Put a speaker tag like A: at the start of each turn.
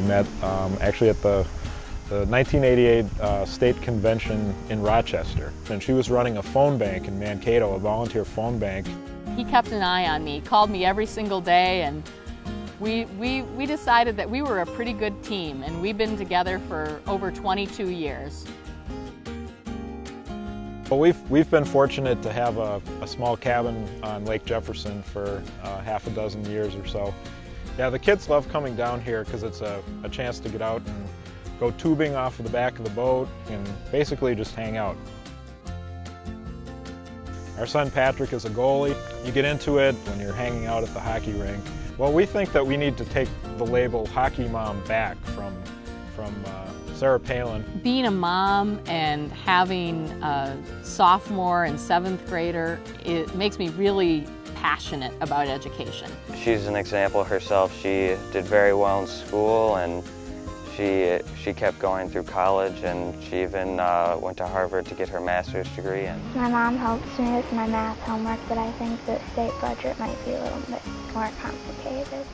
A: met um, actually at the, the 1988 uh, state convention in Rochester. And she was running a phone bank in Mankato, a volunteer phone bank.
B: He kept an eye on me, called me every single day, and we, we, we decided that we were a pretty good team, and we've been together for over 22 years.
A: Well, we've, we've been fortunate to have a, a small cabin on Lake Jefferson for uh, half a dozen years or so. Yeah, the kids love coming down here because it's a, a chance to get out and go tubing off of the back of the boat and basically just hang out. Our son Patrick is a goalie. You get into it when you're hanging out at the hockey rink. Well, we think that we need to take the label hockey mom back from, from uh, Sarah Palin.
B: Being a mom and having a sophomore and seventh grader, it makes me really passionate about education.
C: She's an example herself. She did very well in school and she, she kept going through college and she even uh, went to Harvard to get her master's degree. And
D: my mom helps me with my math homework, but I think the state budget might be a little bit more complicated.